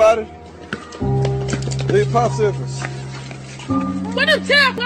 Everybody, leave popsicles. What them tap